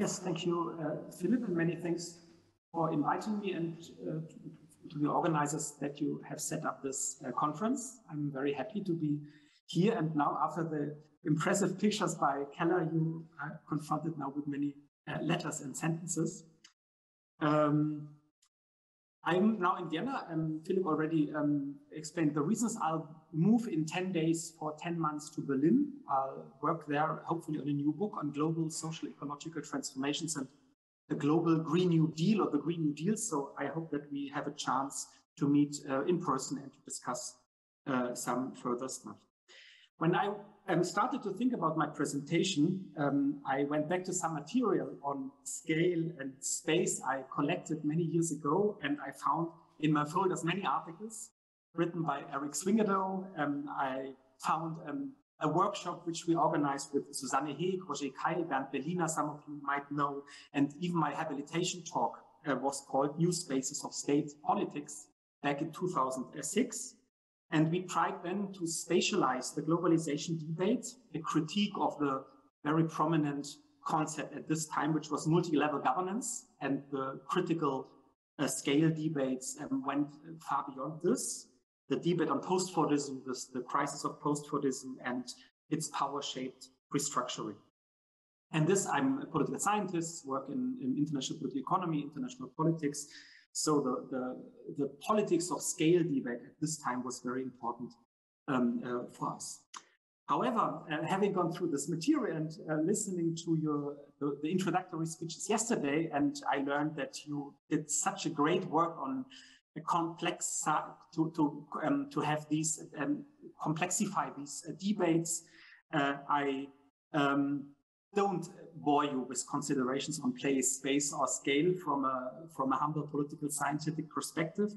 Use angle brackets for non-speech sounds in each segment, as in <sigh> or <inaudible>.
Yes, thank you, uh, Philip, and many thanks for inviting me and uh, to, to, the organizers that you have set up this uh, conference. I'm very happy to be here. And now, after the impressive pictures by Keller, you are confronted now with many uh, letters and sentences. Um, I'm now in Vienna. and Philip already um, explained the reasons. I'll move in 10 days for 10 months to Berlin. I'll work there, hopefully, on a new book on global social ecological transformations and the global Green New Deal or the Green New Deal. So I hope that we have a chance to meet uh, in person and to discuss uh, some further stuff. When I um, started to think about my presentation, um, I went back to some material on scale and space I collected many years ago, and I found in my folders many articles written by Eric Swyngedouw. Um, I found um, a workshop which we organized with Susanne Heeg, Roger Keil, Bernd Belina, some of you might know, and even my habilitation talk uh, was called New Spaces of State Politics back in 2006. And we tried then to spatialize the globalization debate, a critique of the very prominent concept at this time, which was multi-level governance, and the critical uh, scale debates um, went far beyond this. The debate on post-Fordism, the crisis of post-Fordism, and its power-shaped restructuring. And this, I'm a political scientist, work in, in international political economy, international politics, so the, the, the politics of scale debate at this time was very important um, uh, for us. However, uh, having gone through this material and uh, listening to your the, the, introductory speeches yesterday, and I learned that you did such a great work on complex to to um, to have these um, complexify these uh, debates. Uh, I um, don't bore you with considerations on place, space, or scale from a, from a humble political scientific perspective.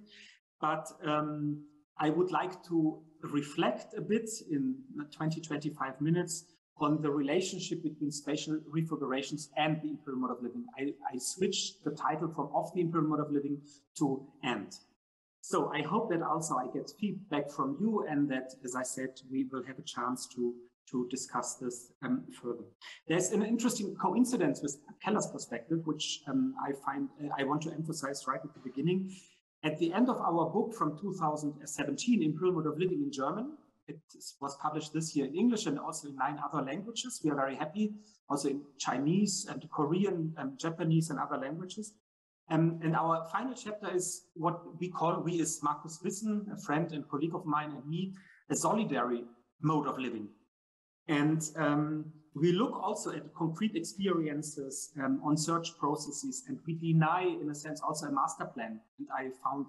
But um, I would like to reflect a bit in 20, 25 minutes on the relationship between spatial refigurations and the imperial mode of living. I, I switched the title from Off the Imperial Mode of Living to And. So I hope that also I get feedback from you and that, as I said, we will have a chance to to discuss this um, further. There's an interesting coincidence with Keller's perspective, which um, I find uh, I want to emphasize right at the beginning. At the end of our book from 2017, Imperial Mode of Living in German, it was published this year in English and also in nine other languages. We are very happy, also in Chinese and Korean and Japanese and other languages. Um, and our final chapter is what we call, we is Markus Wissen, a friend and colleague of mine and me, a solidary mode of living. And um, we look also at concrete experiences um, on search processes, and we deny, in a sense, also a master plan. And I found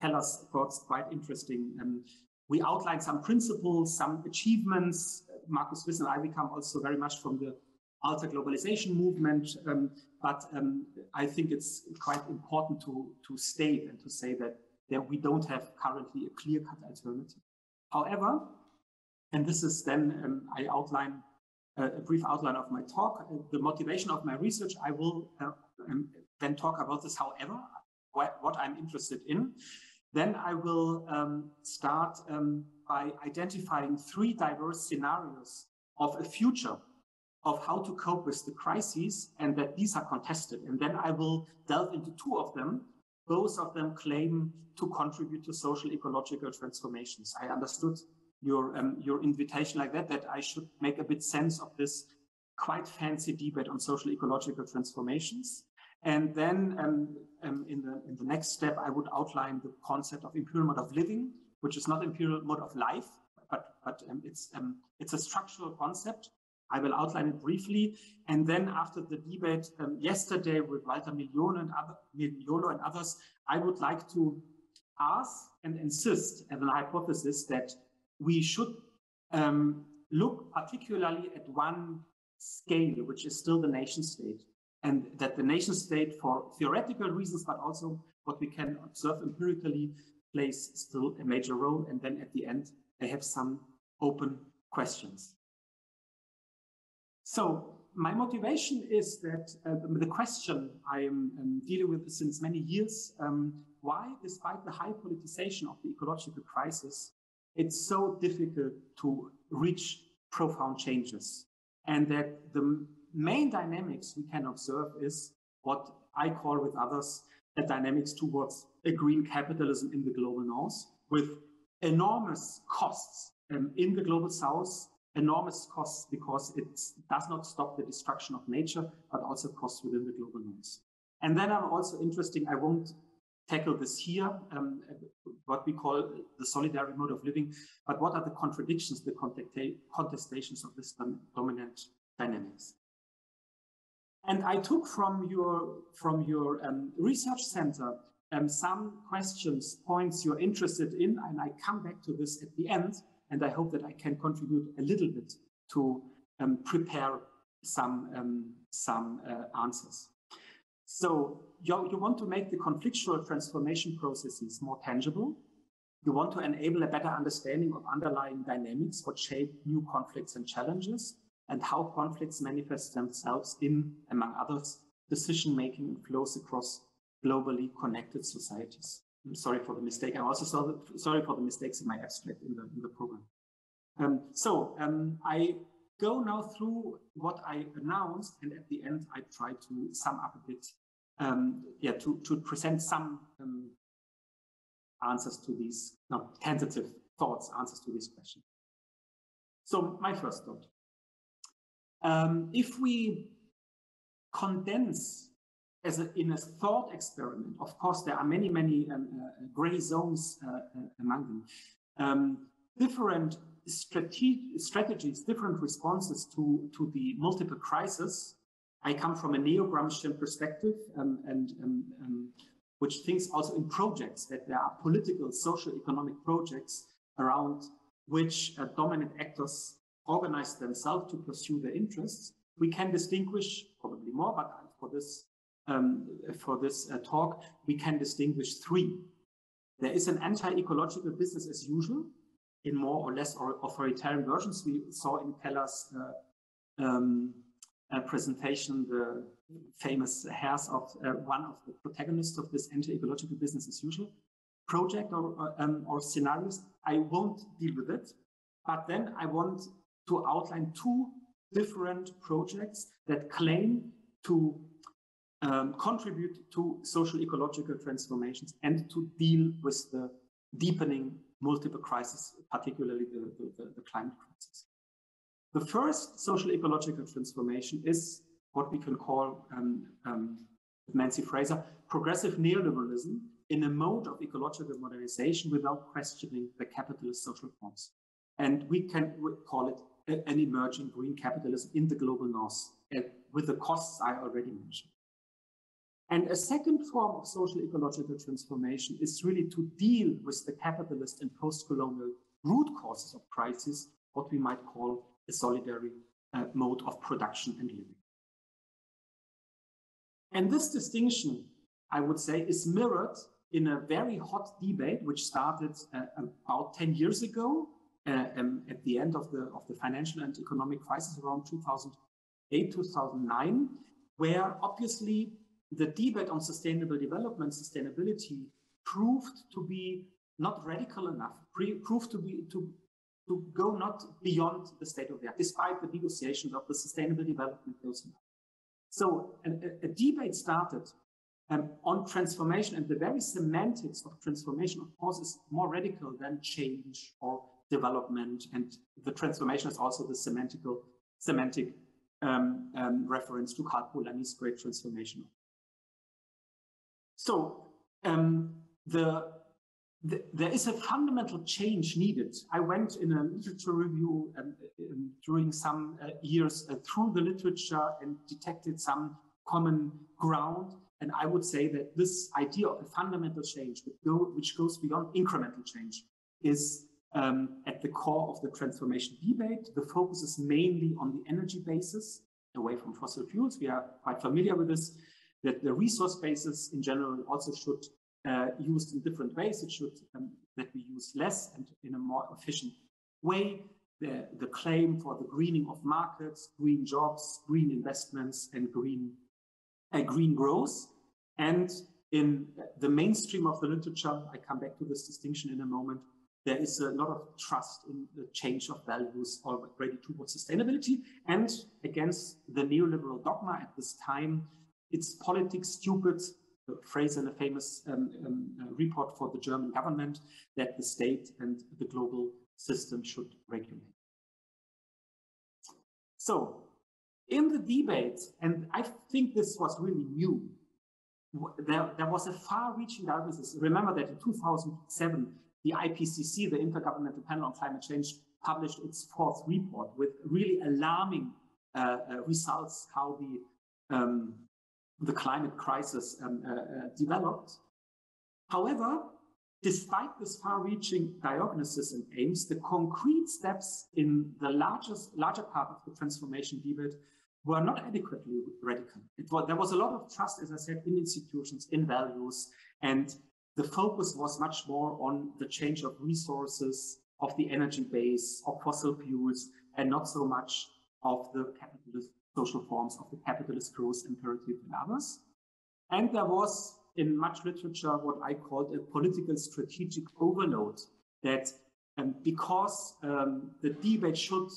Keller's thoughts quite interesting. Um, we outline some principles, some achievements. Markus Wissen and I we come also very much from the alter globalization movement. Um, but um, I think it's quite important to, to state and to say that, that we don't have currently a clear cut alternative. However, and this is then, um, I outline uh, a brief outline of my talk. Uh, the motivation of my research, I will uh, um, then talk about this, however, wh what I'm interested in. Then I will um, start um, by identifying three diverse scenarios of a future of how to cope with the crises and that these are contested. And then I will delve into two of them. Both of them claim to contribute to social ecological transformations. I understood your um, your invitation like that that I should make a bit sense of this quite fancy debate on social ecological transformations. And then um, um, in the in the next step, I would outline the concept of imperial mode of living, which is not imperial mode of life, but but um, it's um, it's a structural concept. I will outline it briefly, and then after the debate um, yesterday with Walter Mignolo and other and others, I would like to ask and insist as an hypothesis that we should um, look particularly at one scale, which is still the nation state. And that the nation state, for theoretical reasons, but also what we can observe empirically, plays still a major role. And then at the end, they have some open questions. So my motivation is that uh, the question I am um, dealing with since many years, um, why, despite the high politicization of the ecological crisis, it's so difficult to reach profound changes. And that the main dynamics we can observe is what I call with others a dynamics towards a green capitalism in the global north with enormous costs um, in the global south, enormous costs because it does not stop the destruction of nature, but also costs within the global north. And then I'm also interesting, I won't tackle this here, um, what we call the solidary mode of living, but what are the contradictions, the contestations of this dominant dynamics? And I took from your from your um, research center um, some questions, points you're interested in, and I come back to this at the end. And I hope that I can contribute a little bit to um, prepare some um, some uh, answers. So you, you want to make the conflictual transformation processes more tangible. You want to enable a better understanding of underlying dynamics, what shape new conflicts and challenges and how conflicts manifest themselves in, among others, decision making flows across globally connected societies. I'm sorry for the mistake. I'm also sorry for the mistakes in my abstract in the, in the program. Um, so um, I go now through what I announced, and at the end, I try to sum up a bit, um, yeah, to, to present some um, answers to these, no, tentative thoughts, answers to these questions. So my first thought. Um, if we condense as a, in a thought experiment, of course, there are many, many um, uh, gray zones uh, uh, among them. Um, different strate strategies, different responses to, to the multiple crises. I come from a neo-Gramscian perspective um, and um, um, which thinks also in projects that there are political, social, economic projects around which uh, dominant actors organize themselves to pursue their interests. We can distinguish probably more, but for this um, for this uh, talk, we can distinguish three. There is an anti-ecological business as usual in more or less authoritarian versions. We saw in Keller's uh, um, uh, presentation the famous hairs of uh, one of the protagonists of this anti-ecological business as usual project or, um, or scenarios. I won't deal with it, but then I want to outline two different projects that claim to um, contribute to social ecological transformations and to deal with the deepening multiple crises, particularly the, the, the climate crisis. The first social ecological transformation is what we can call, um, um, Nancy Fraser, progressive neoliberalism in a mode of ecological modernization without questioning the capitalist social forms. And we can call it an emerging green capitalism in the global north with the costs I already mentioned. And a second form of social ecological transformation is really to deal with the capitalist and post-colonial root causes of crisis, what we might call a solidary uh, mode of production and living. And this distinction, I would say, is mirrored in a very hot debate which started uh, about 10 years ago uh, um, at the end of the of the financial and economic crisis around 2008 2009 where obviously the debate on sustainable development sustainability proved to be not radical enough proved to be to to go not beyond the state of the art despite the negotiations of the sustainable development goals so a, a, debate started um, on transformation and the very semantics of transformation of course is more radical than change or development, and the transformation is also the semantical, semantic um, um, reference to Karl Polanyi's great transformation. So um, the, the, there is a fundamental change needed. I went in a literature review um, um, during some uh, years uh, through the literature and detected some common ground. And I would say that this idea of a fundamental change, which, go, which goes beyond incremental change, is um, at the core of the transformation debate. The focus is mainly on the energy basis away from fossil fuels. We are quite familiar with this, that the resource bases in general also should uh, used in different ways. It should um, that we use less and in a more efficient way. The, the claim for the greening of markets, green jobs, green investments, and green uh, green growth. And in the mainstream of the literature, I come back to this distinction in a moment, there is a lot of trust in the change of values already towards sustainability. And against the neoliberal dogma at this time, it's politics stupid, phrase in a famous um, um, uh, report for the German government, that the state and the global system should regulate. So in the debate, and I think this was really new, there, there was a far-reaching diagnosis. Remember that in 2007, the IPCC, the Intergovernmental Panel on Climate Change, published its fourth report with really alarming uh, uh, results how the um, the climate crisis um, uh, uh developed. However, despite this far-reaching diagnosis and aims, the concrete steps in the largest, larger part of the transformation debate were not adequately radical. Was, there was a lot of trust, as I said, in institutions, in values, and the focus was much more on the change of resources, of the energy base, of fossil fuels, and not so much of the capitalist social forms of the capitalist growth imperative and others. And there was in much literature what I called a political strategic overload that um, because um, the debate should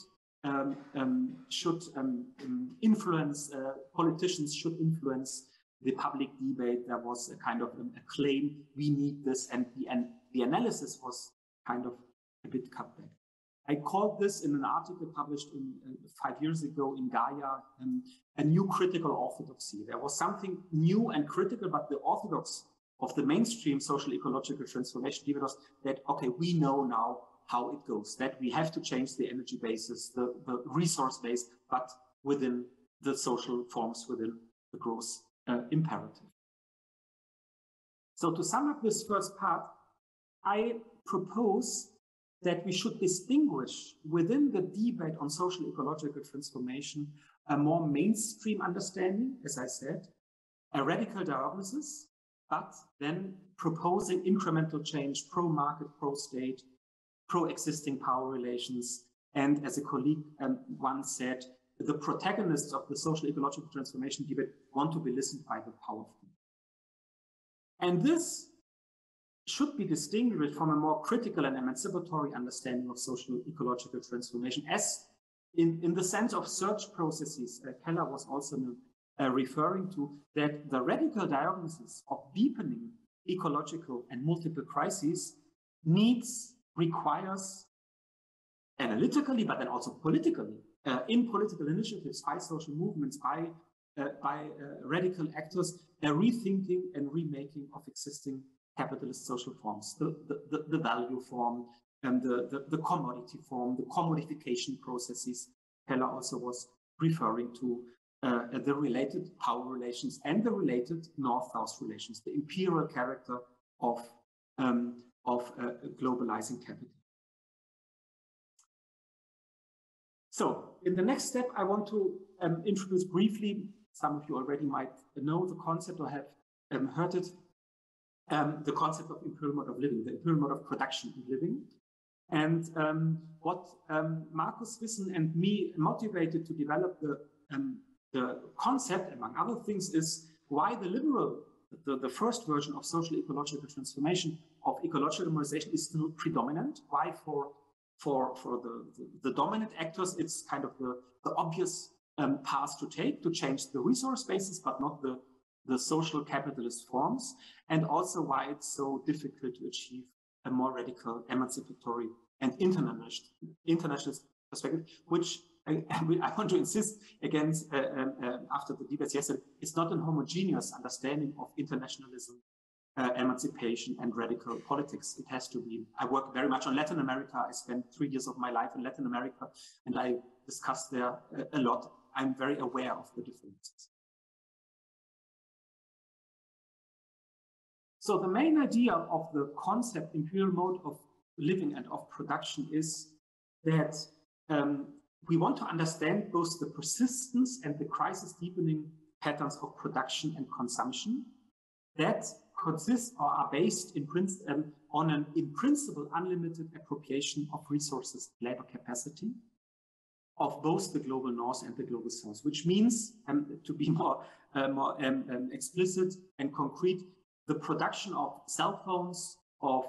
um, um should um, um, influence uh, politicians should influence the public debate. There was a kind of a claim we need this, and the and the analysis was kind of a bit cut back. I called this in an article published in, uh, five years ago in Gaia um, a new critical orthodoxy. There was something new and critical, but the orthodox of the mainstream social ecological transformation was that, okay, we know now how it goes, that we have to change the energy basis, the, the resource base, but within the social forms, within the growth uh, imperative. So to sum up this first part, I propose that we should distinguish within the debate on social ecological transformation a more mainstream understanding, as I said, a radical diagnosis, but then proposing incremental change pro market, pro state, pro existing power relations. And as a colleague um, once said, the protagonists of the social ecological transformation debate want to be listened by the powerful. And this should be distinguished from a more critical and emancipatory understanding of social ecological transformation as in, in the sense of search processes, uh, Keller was also uh, referring to that the radical diagnosis of deepening ecological and multiple crises needs, requires analytically, but then also politically, uh, in political initiatives by social movements, by, uh, by uh, radical actors, a rethinking and remaking of existing capitalist social forms, the, the, the, value form, and the, the, the, commodity form, the commodification processes. Keller also was referring to uh, the related power relations and the related north-south relations, the imperial character of, um, of uh, globalizing capital. So in the next step, I want to um, introduce briefly, some of you already might know the concept or have um, heard it, um, the concept of imperial mode of living, the imperial mode of production and living. And um, what um, Markus Wissen and me motivated to develop the, um, the concept, among other things, is why the liberal, the, the first version of social ecological transformation of ecological modernization is still predominant. Why for for for the, the, the dominant actors, it's kind of the, the obvious um, path to take to change the resource basis, but not the the social capitalist forms, and also why it's so difficult to achieve a more radical, emancipatory, and international, international perspective, which I, <laughs> I want to insist against uh, um, uh, after the debates yesterday, it's not a homogeneous understanding of internationalism, uh, emancipation, and radical politics. It has to be. I work very much on Latin America. I spent three years of my life in Latin America, and I discussed there a, a lot. I'm very aware of the differences. So the main idea of the concept imperial mode of living and of production is that um, we want to understand both the persistence and the crisis deepening patterns of production and consumption that consist or are based in um, on an in principle unlimited appropriation of resources labor capacity of both the global north and the global south, which means, um, to be more, uh, more um, um explicit and concrete, the production of cell phones, of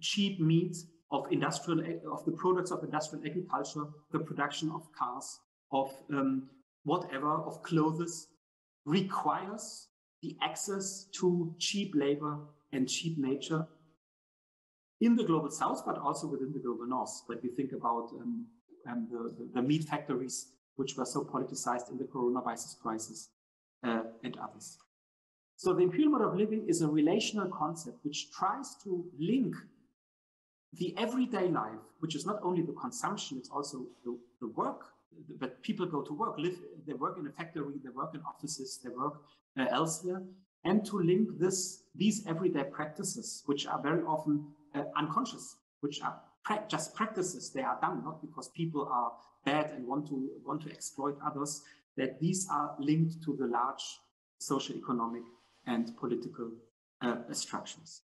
cheap meat, of industrial, of the products of industrial agriculture, the production of cars, of um, whatever, of clothes, requires the access to cheap labor and cheap nature in the global south, but also within the global north. When we think about um, um, the, the, meat factories, which were so politicized in the coronavirus crisis, uh, and others. So the imperial mode of living is a relational concept which tries to link the everyday life, which is not only the consumption, it's also the, the work, but people go to work, live, they work in a factory, they work in offices, they work uh, elsewhere, and to link this, these everyday practices, which are very often uh, unconscious, which are pra just practices. They are done not because people are bad and want to want to exploit others. That these are linked to the large socio-economic and political uh, structures.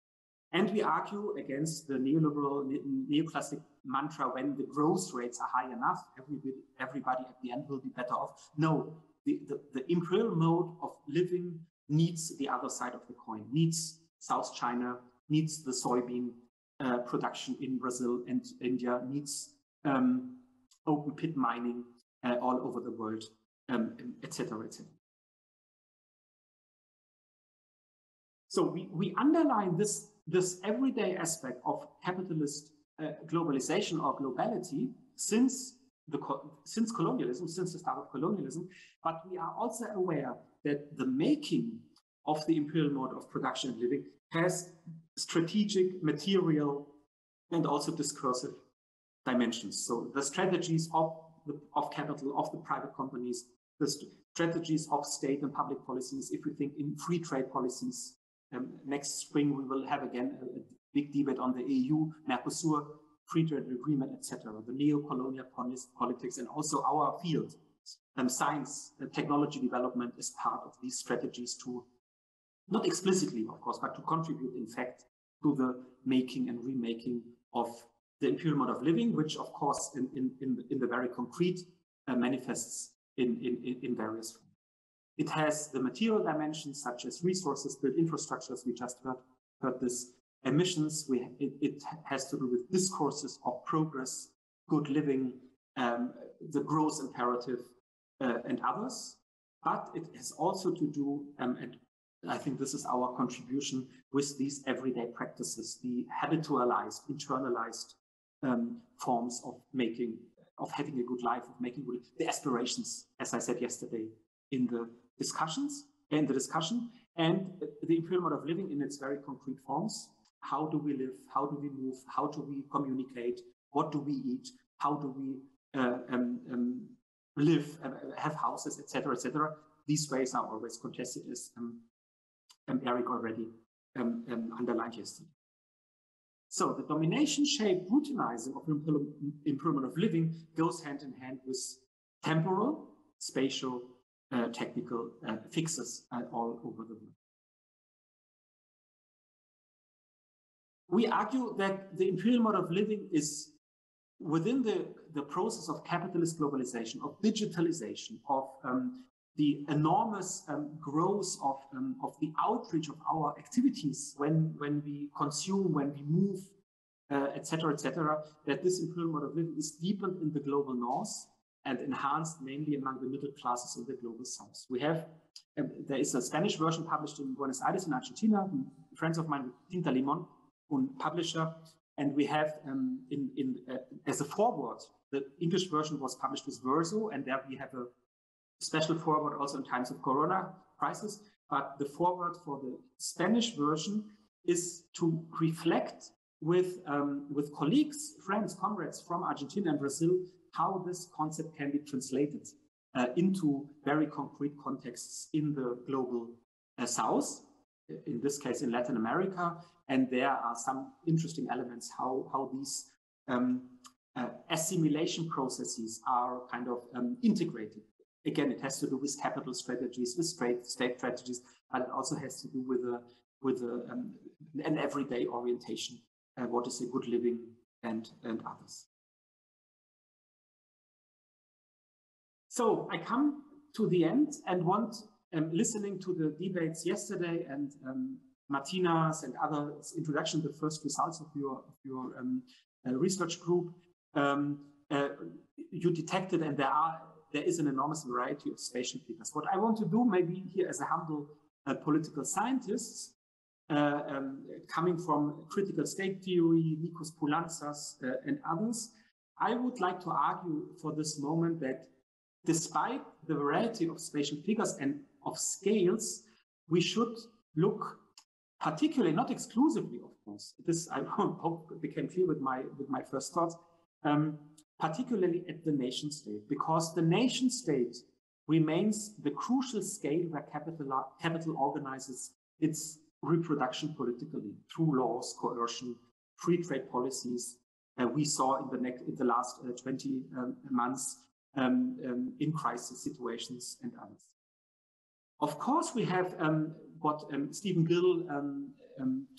And we argue against the neoliberal, neoclassic mantra when the growth rates are high enough, everybody, everybody at the end will be better off. No, the, the, the imperial mode of living needs the other side of the coin, needs South China, needs the soybean uh, production in Brazil and India, needs um, open pit mining uh, all over the world, um, etc., etc. So we, we underline this, this everyday aspect of capitalist uh, globalization or globality since the since colonialism, since the start of colonialism, but we are also aware that the making of the imperial mode of production and living has strategic, material, and also discursive dimensions. So the strategies of the, of capital, of the private companies, the strategies of state and public policies, if we think in free trade policies, um, next spring we will have again a, a big debate on the EU, Mercosur, free trade agreement, etc. The neo-colonial politics and also our field, um, science, and technology development is part of these strategies to, not explicitly, of course, but to contribute, in fact, to the making and remaking of the imperial mode of living, which, of course, in, in, in, in the very concrete uh, manifests in, in, in various. It has the material dimensions, such as resources, built infrastructures, we just heard, heard this, emissions, we, it, it, has to do with discourses of progress, good living, um, the growth imperative, uh, and others. But it has also to do, um, and I think this is our contribution with these everyday practices, the habitualized, internalized um, forms of making, of having a good life, of making good, the aspirations, as I said yesterday in the discussions, and the discussion, and the imperial mode of living in its very concrete forms, how do we live? How do we move? How do we communicate? What do we eat? How do we uh, um, um, live, uh, have houses, etc., etc. These ways are always contested, as um, um Eric already um, underlined yesterday. So the domination-shaped routinizing of improvement of living goes hand in hand with temporal, spatial, uh, technical uh, fixes all over the world. we argue that the imperial mode of living is within the, the process of capitalist globalization, of digitalization, of um, the enormous um, growth of, um, of the outreach of our activities when, when we consume, when we move, etc., uh, etc., et that this imperial mode of living is deepened in the global north and enhanced mainly among the middle classes in the global south. We have, um, there is a Spanish version published in Buenos Aires in Argentina, friends of mine, Tinta Limon, own publisher. And we have um, in, in uh, as a foreword, the English version was published with Verso, and there we have a special foreword also in times of Corona crisis. But the foreword for the Spanish version is to reflect with um, with colleagues, friends, comrades from Argentina and Brazil how this concept can be translated uh, into very concrete contexts in the global uh, south, in this case in Latin America, and there are some interesting elements how, how these um, uh, assimilation processes are kind of um, integrated. Again, it has to do with capital strategies, with state, state strategies, but it also has to do with a, with a, um, an everyday orientation. Uh, what is a good living and, and others. So I come to the end and want, um, listening to the debates yesterday and um, Martina's and others introduction, the first results of your, of your um, research group, um, uh, you detected, and there are there is an enormous variety of spatial figures. What I want to do, maybe here as a humble uh, political scientist, uh, um, coming from critical state theory, Nikos Poulantzas, uh, and others, I would like to argue for this moment that despite the variety of spatial figures and of scales, we should look particularly, not exclusively, of course. This I <laughs> hope became clear with my with my first thoughts. Um, particularly at the nation state, because the nation state remains the crucial scale where capital, capital organizes its reproduction politically through laws, coercion, free trade policies. Uh, we saw in the, next, in the last uh, 20 um, months um, um, in crisis situations and others. Of course, we have um, what um, Stephen Gill um,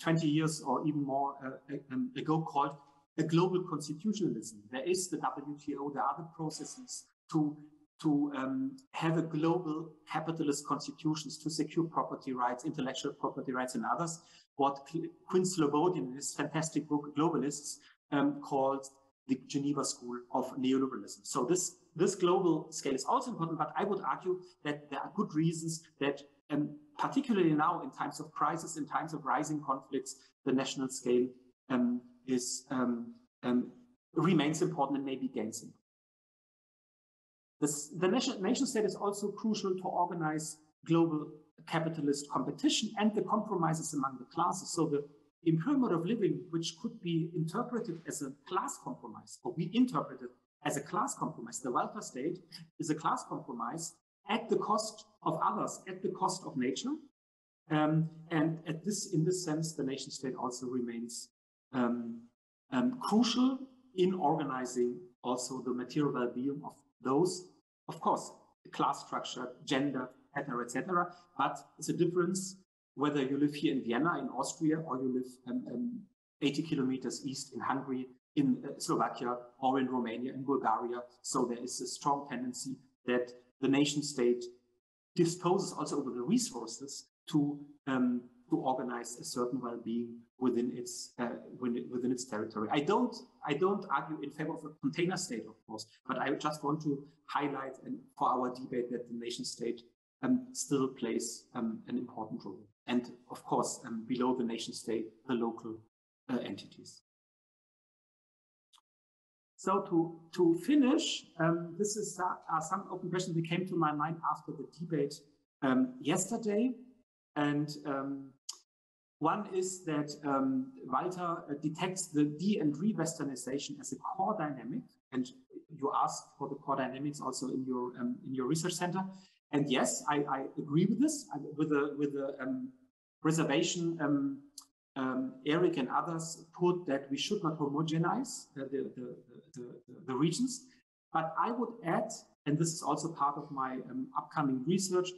20 years or even more uh, ago called a global constitutionalism. There is the WTO, there are the processes to, to um, have a global capitalist constitutions to secure property rights, intellectual property rights, and others. What Quinn Slobodian in his fantastic book, Globalists, um, called the Geneva School of Neoliberalism. So this, this global scale is also important, but I would argue that there are good reasons that, um, particularly now in times of crisis, in times of rising conflicts, the national scale um, is um, um, remains important and maybe gains important. This, the nation, nation state is also crucial to organize global capitalist competition and the compromises among the classes. So the imperial mode of living, which could be interpreted as a class compromise, or we interpret it as a class compromise. The welfare state is a class compromise at the cost of others, at the cost of nature. Um, and at this, in this sense, the nation state also remains um, um, crucial in organizing also the material well-being of those, of course, class structure, gender, etc., etc. But it's a difference whether you live here in Vienna, in Austria, or you live um, um, 80 kilometers east in Hungary, in uh, Slovakia, or in Romania, in Bulgaria. So there is a strong tendency that the nation state disposes also over the resources to um, to organize a certain well-being within its uh, within its territory. I don't I don't argue in favor of a container state, of course, but I just want to highlight and for our debate that the nation state um, still plays um, an important role, and of course um, below the nation state, the local uh, entities. So to to finish, um, this is uh, some open questions that came to my mind after the debate um, yesterday. And um, one is that um, Walter uh, detects the de and re-Westernization as a core dynamic, and you ask for the core dynamics also in your um, in your research center. And yes, I, I agree with this. I, with the with the um, reservation, um, um, Eric and others put that we should not homogenize uh, the, the, the, the, regions. But I would add, and this is also part of my upcoming research,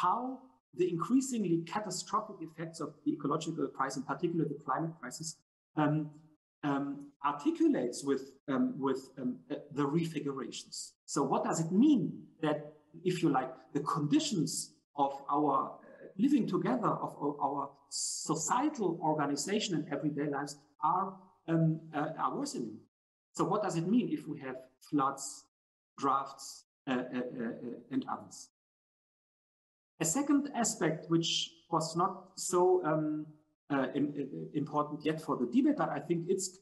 how the increasingly catastrophic effects of the ecological crisis, in particular the climate crisis, um, um, articulates with, um, with um, uh, the refigurations. So what does it mean that, if you like, the conditions of our living together, of, our societal organization and everyday lives are, um, uh, are worsening? So what does it mean if we have floods, droughts, uh, uh, uh and others? A second aspect, which was not so um, uh, in, important yet for the debate, but I think it's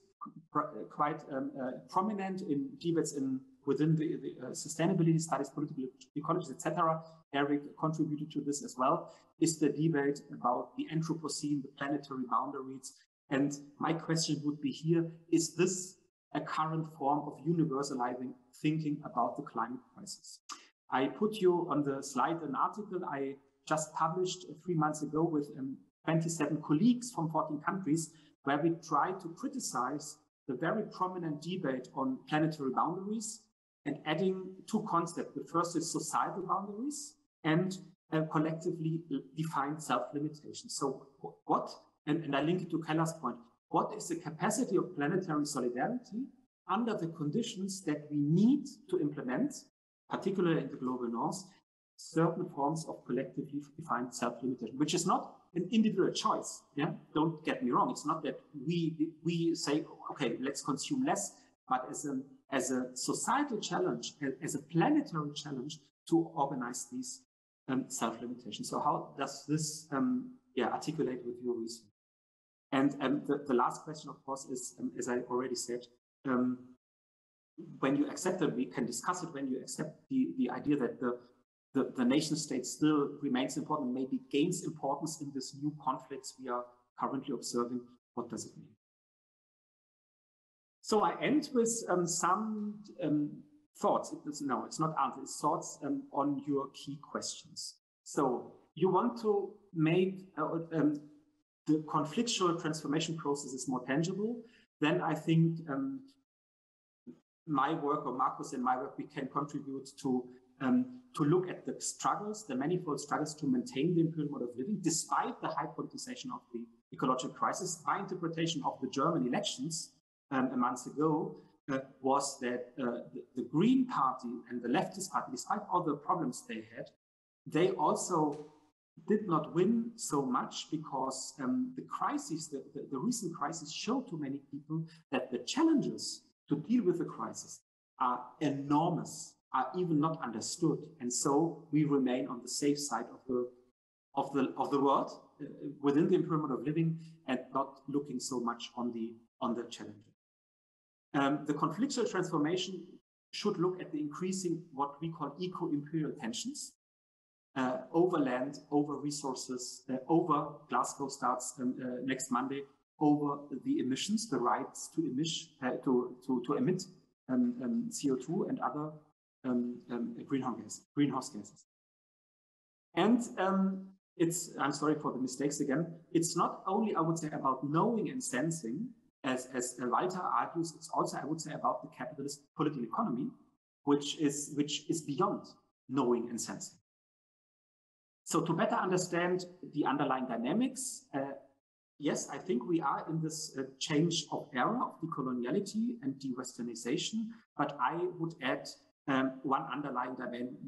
quite um, uh, prominent in debates in within the, the uh, sustainability studies, political ecology, etc. Eric contributed to this as well. Is the debate about the Anthropocene, the planetary boundaries, and my question would be here: Is this a current form of universalizing thinking about the climate crisis? I put you on the slide an article I just published three months ago with um, 27 colleagues from 14 countries, where we try to criticize the very prominent debate on planetary boundaries and adding two concepts. The first is societal boundaries and uh, collectively defined self-limitation. So what, and, and I link it to Keller's point, what is the capacity of planetary solidarity under the conditions that we need to implement particularly in the global north, certain forms of collectively defined self-limitation, which is not an individual choice. Yeah, don't get me wrong. It's not that we we say okay, let's consume less, but as a as a societal challenge, as a planetary challenge to organize these um, self-limitations. So how does this um, yeah articulate with your research? And um, the, the last question, of course, is um, as I already said, um, when you accept it, we can discuss it. When you accept the the idea that the the, the nation state still remains important, maybe gains importance in this new conflicts we are currently observing. What does it mean? So I end with um, some um, thoughts. It's, no, it's not answers, thoughts um, on your key questions. So you want to make uh, um, the conflictual transformation processes more tangible. Then I think um, my work or Markus and my work, we can contribute to um, to look at the struggles, the manifold struggles to maintain the imperial mode of living, despite the high politicization of the ecological crisis. My interpretation of the German elections um, a month ago uh, was that uh, the, the, Green Party and the leftist party, despite all the problems they had, they also did not win so much because um, the crisis, the, the, the recent crisis showed to many people that the challenges to deal with the crisis are enormous, are even not understood. And so we remain on the safe side of the of the of the world uh, within the improvement of living and not looking so much on the on the challenges. Um, the conflictual transformation should look at the increasing what we call eco-imperial tensions uh, over land, over resources, uh, over Glasgow starts um, uh, next Monday, over the emissions, the rights to, emit, uh, to, to, to emit um, um, CO2 and other um, um, greenhouse, greenhouse gases. And um, it's, I'm sorry for the mistakes again, it's not only, I would say, about knowing and sensing, as, as Walter argues, it's also, I would say, about the capitalist political economy, which is, which is beyond knowing and sensing. So to better understand the underlying dynamics, uh, yes, I think we are in this uh, change of era of decoloniality and de-Westernization, but I would add um, one underlying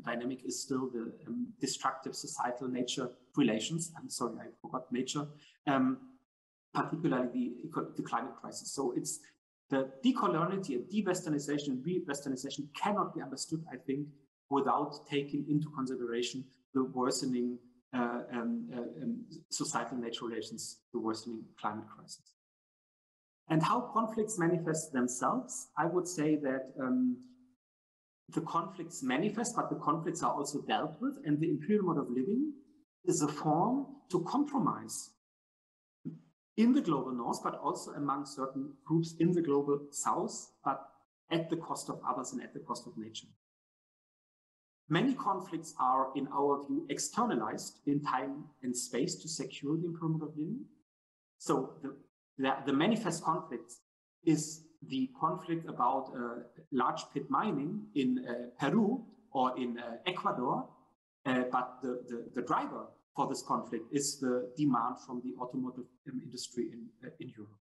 dynamic is still the um, destructive societal nature relations. I'm sorry, I forgot nature. Um, particularly the, the climate crisis. So it's the decoloniality and de-westernization and re-westernization cannot be understood, I think, without taking into consideration the worsening uh, um, uh, um, societal nature relations, the worsening climate crisis. And how conflicts manifest themselves, I would say that um, the conflicts manifest, but the conflicts are also dealt with, and the imperial mode of living is a form to compromise in the global north, but also among certain groups in the global south, but at the cost of others and at the cost of nature. Many conflicts are, in our view, externalized in time and space to secure the improvement of living. So the, the, the manifest conflict is the conflict about uh, large pit mining in uh, Peru or in uh, Ecuador, uh, but the, the, the driver for this conflict is the demand from the automotive um, industry in, uh, in Europe.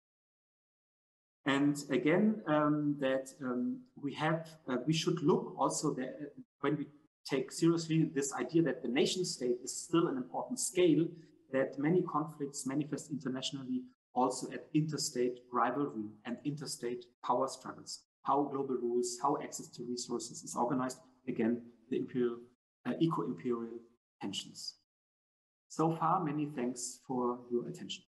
And again, um, that um, we have, uh, we should look also that uh, when we take seriously this idea that the nation state is still an important scale, that many conflicts manifest internationally also at interstate rivalry and interstate power struggles, how global rules, how access to resources is organized, again, the imperial, uh, eco-imperial tensions. So far, many thanks for your attention.